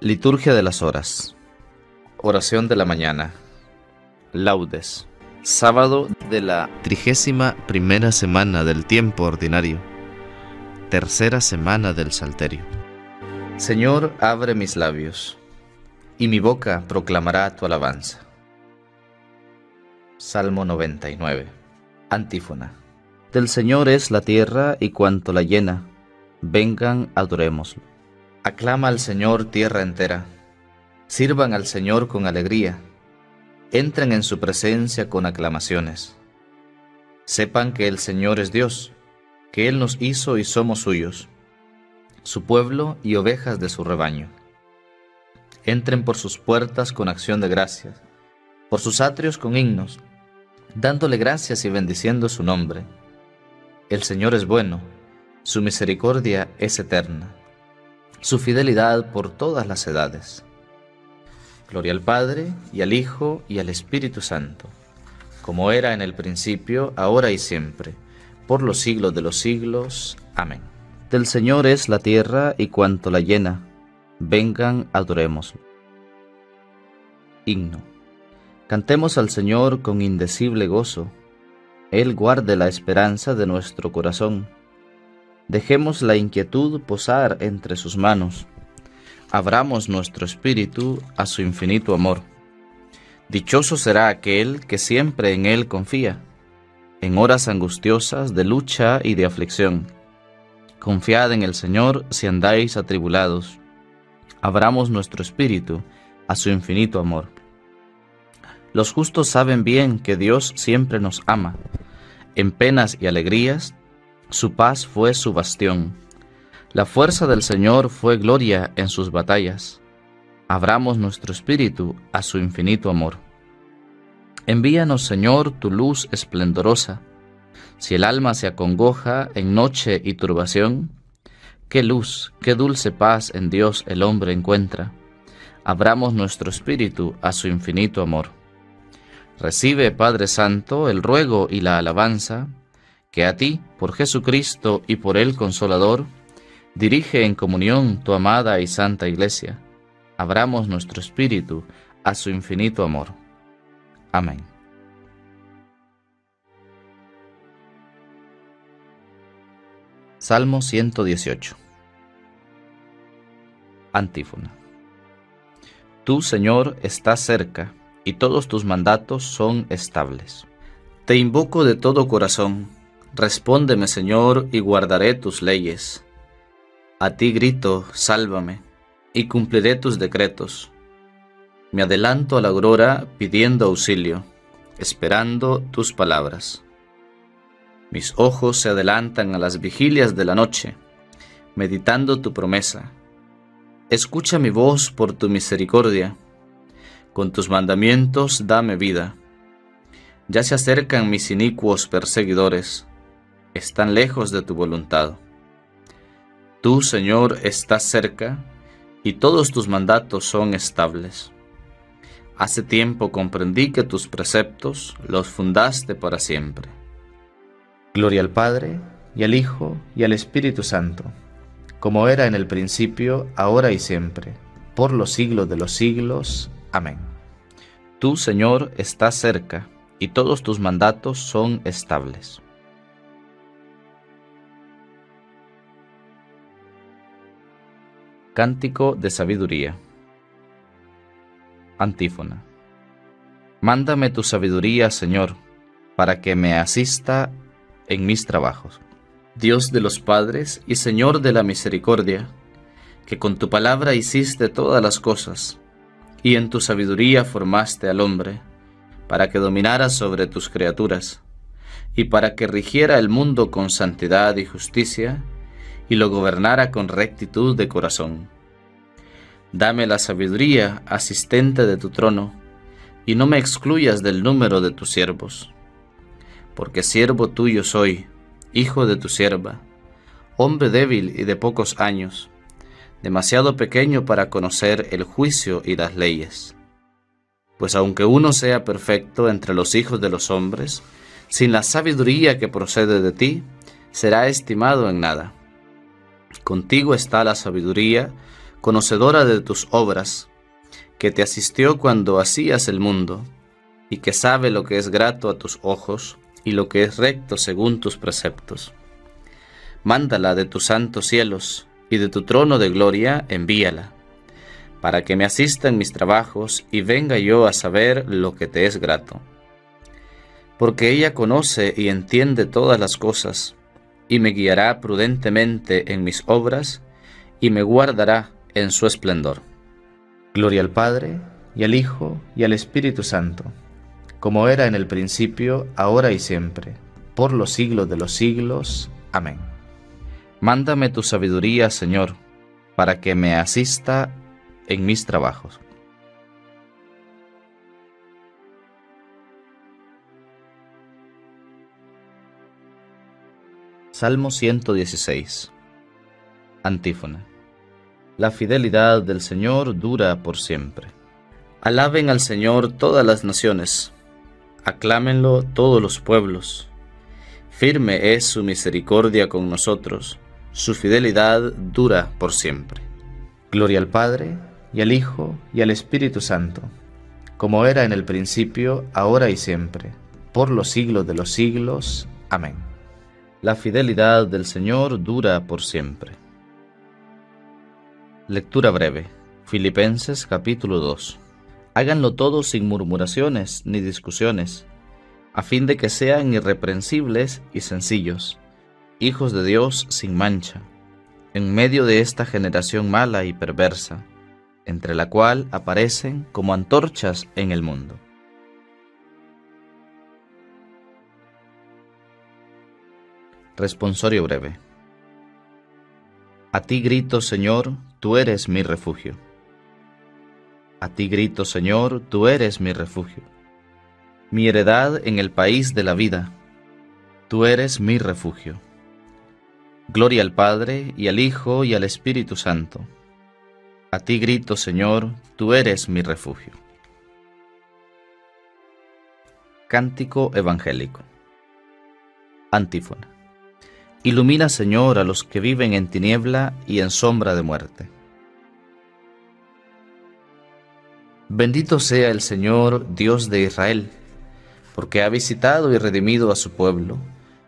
Liturgia de las Horas. Oración de la mañana. Laudes. Sábado de la trigésima primera semana del tiempo ordinario. Tercera semana del Salterio. Señor, abre mis labios, y mi boca proclamará tu alabanza. Salmo 99. Antífona. Del Señor es la tierra y cuanto la llena. Vengan, adorémoslo. Aclama al Señor tierra entera. Sirvan al Señor con alegría. Entren en su presencia con aclamaciones. Sepan que el Señor es Dios, que Él nos hizo y somos suyos, su pueblo y ovejas de su rebaño. Entren por sus puertas con acción de gracias, por sus atrios con himnos, dándole gracias y bendiciendo su nombre. El Señor es bueno, su misericordia es eterna su fidelidad por todas las edades. Gloria al Padre, y al Hijo, y al Espíritu Santo, como era en el principio, ahora y siempre, por los siglos de los siglos. Amén. Del Señor es la tierra y cuanto la llena. Vengan, adoremos. Himno. Cantemos al Señor con indecible gozo. Él guarde la esperanza de nuestro corazón Dejemos la inquietud posar entre sus manos. Abramos nuestro espíritu a su infinito amor. Dichoso será aquel que siempre en él confía, en horas angustiosas de lucha y de aflicción. Confiad en el Señor si andáis atribulados. Abramos nuestro espíritu a su infinito amor. Los justos saben bien que Dios siempre nos ama. En penas y alegrías su paz fue su bastión. La fuerza del Señor fue gloria en sus batallas. Abramos nuestro espíritu a su infinito amor. Envíanos, Señor, tu luz esplendorosa. Si el alma se acongoja en noche y turbación, qué luz, qué dulce paz en Dios el hombre encuentra. Abramos nuestro espíritu a su infinito amor. Recibe, Padre Santo, el ruego y la alabanza que a ti, por Jesucristo y por el Consolador, dirige en comunión tu amada y santa Iglesia. Abramos nuestro espíritu a su infinito amor. Amén. Salmo 118 Antífona Tú, Señor, estás cerca, y todos tus mandatos son estables. Te invoco de todo corazón Respóndeme, Señor, y guardaré tus leyes. A ti grito, sálvame, y cumpliré tus decretos. Me adelanto a la aurora pidiendo auxilio, esperando tus palabras. Mis ojos se adelantan a las vigilias de la noche, meditando tu promesa. Escucha mi voz por tu misericordia. Con tus mandamientos dame vida. Ya se acercan mis inicuos perseguidores están lejos de tu voluntad. Tú, Señor, estás cerca y todos tus mandatos son estables. Hace tiempo comprendí que tus preceptos los fundaste para siempre. Gloria al Padre, y al Hijo, y al Espíritu Santo, como era en el principio, ahora y siempre, por los siglos de los siglos. Amén. Tú, Señor, estás cerca, y todos tus mandatos son estables. Cántico de Sabiduría. Antífona. Mándame tu sabiduría, Señor, para que me asista en mis trabajos. Dios de los padres y Señor de la misericordia, que con tu palabra hiciste todas las cosas, y en tu sabiduría formaste al hombre, para que dominara sobre tus criaturas, y para que rigiera el mundo con santidad y justicia, y lo gobernara con rectitud de corazón. Dame la sabiduría, asistente de tu trono, y no me excluyas del número de tus siervos. Porque siervo tuyo soy, hijo de tu sierva, hombre débil y de pocos años, demasiado pequeño para conocer el juicio y las leyes. Pues aunque uno sea perfecto entre los hijos de los hombres, sin la sabiduría que procede de ti, será estimado en nada. Contigo está la sabiduría, conocedora de tus obras, que te asistió cuando hacías el mundo, y que sabe lo que es grato a tus ojos y lo que es recto según tus preceptos. Mándala de tus santos cielos, y de tu trono de gloria envíala, para que me asista en mis trabajos y venga yo a saber lo que te es grato. Porque ella conoce y entiende todas las cosas, y me guiará prudentemente en mis obras, y me guardará en su esplendor. Gloria al Padre, y al Hijo, y al Espíritu Santo, como era en el principio, ahora y siempre, por los siglos de los siglos. Amén. Mándame tu sabiduría, Señor, para que me asista en mis trabajos. Salmo 116 Antífona La fidelidad del Señor dura por siempre. Alaben al Señor todas las naciones, aclámenlo todos los pueblos. Firme es su misericordia con nosotros, su fidelidad dura por siempre. Gloria al Padre, y al Hijo, y al Espíritu Santo, como era en el principio, ahora y siempre, por los siglos de los siglos. Amén. La fidelidad del Señor dura por siempre. Lectura breve. Filipenses capítulo 2. Háganlo todo sin murmuraciones ni discusiones, a fin de que sean irreprensibles y sencillos, hijos de Dios sin mancha, en medio de esta generación mala y perversa, entre la cual aparecen como antorchas en el mundo. Responsorio breve. A ti grito, Señor, tú eres mi refugio. A ti grito, Señor, tú eres mi refugio. Mi heredad en el país de la vida, tú eres mi refugio. Gloria al Padre, y al Hijo, y al Espíritu Santo. A ti grito, Señor, tú eres mi refugio. Cántico Evangélico. Antífona. Ilumina, Señor, a los que viven en tiniebla y en sombra de muerte. Bendito sea el Señor, Dios de Israel, porque ha visitado y redimido a su pueblo,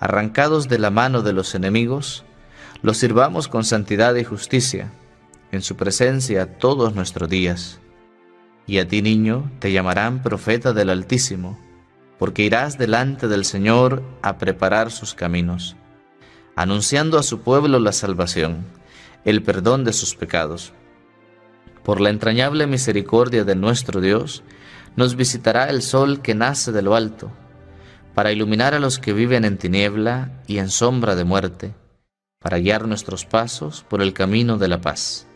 arrancados de la mano de los enemigos, los sirvamos con santidad y justicia, en su presencia todos nuestros días. Y a ti, niño, te llamarán profeta del Altísimo, porque irás delante del Señor a preparar sus caminos anunciando a su pueblo la salvación, el perdón de sus pecados. Por la entrañable misericordia de nuestro Dios, nos visitará el sol que nace de lo alto, para iluminar a los que viven en tiniebla y en sombra de muerte, para guiar nuestros pasos por el camino de la paz.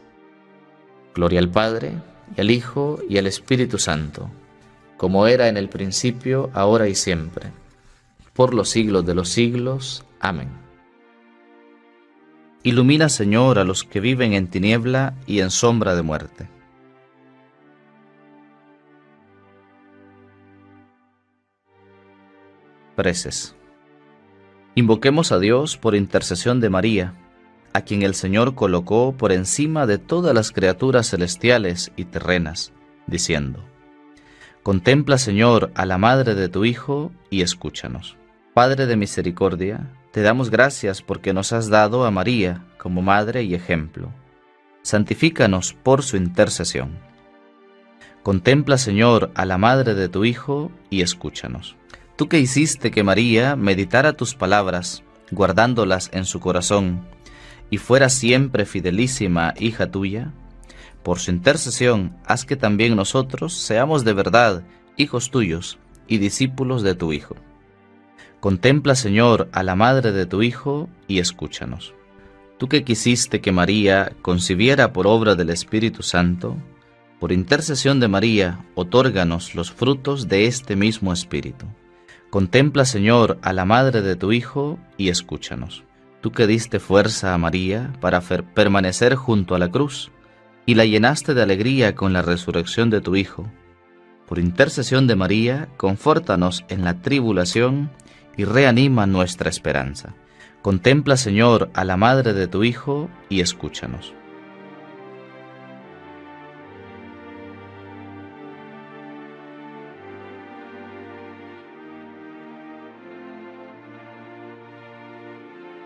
Gloria al Padre, y al Hijo, y al Espíritu Santo, como era en el principio, ahora y siempre, por los siglos de los siglos. Amén. Ilumina, Señor, a los que viven en tiniebla y en sombra de muerte. Preces. Invoquemos a Dios por intercesión de María, a quien el Señor colocó por encima de todas las criaturas celestiales y terrenas, diciendo, Contempla, Señor, a la madre de tu Hijo y escúchanos. Padre de misericordia, te damos gracias porque nos has dado a María como madre y ejemplo. Santifícanos por su intercesión. Contempla, Señor, a la madre de tu Hijo y escúchanos. Tú que hiciste que María meditara tus palabras, guardándolas en su corazón, y fuera siempre fidelísima hija tuya, por su intercesión haz que también nosotros seamos de verdad hijos tuyos y discípulos de tu Hijo Contempla, Señor, a la madre de tu Hijo y escúchanos. Tú que quisiste que María concibiera por obra del Espíritu Santo, por intercesión de María, otórganos los frutos de este mismo Espíritu. Contempla, Señor, a la madre de tu Hijo y escúchanos. Tú que diste fuerza a María para permanecer junto a la cruz y la llenaste de alegría con la resurrección de tu Hijo. Por intercesión de María, confórtanos en la tribulación y reanima nuestra esperanza. Contempla, Señor, a la madre de tu Hijo y escúchanos.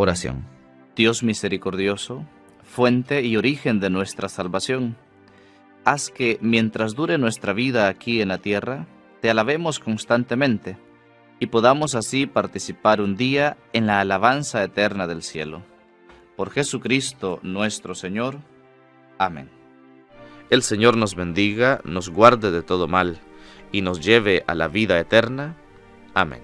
Oración. Dios misericordioso, fuente y origen de nuestra salvación, haz que mientras dure nuestra vida aquí en la tierra, te alabemos constantemente y podamos así participar un día en la alabanza eterna del cielo. Por Jesucristo nuestro Señor. Amén. El Señor nos bendiga, nos guarde de todo mal y nos lleve a la vida eterna. Amén.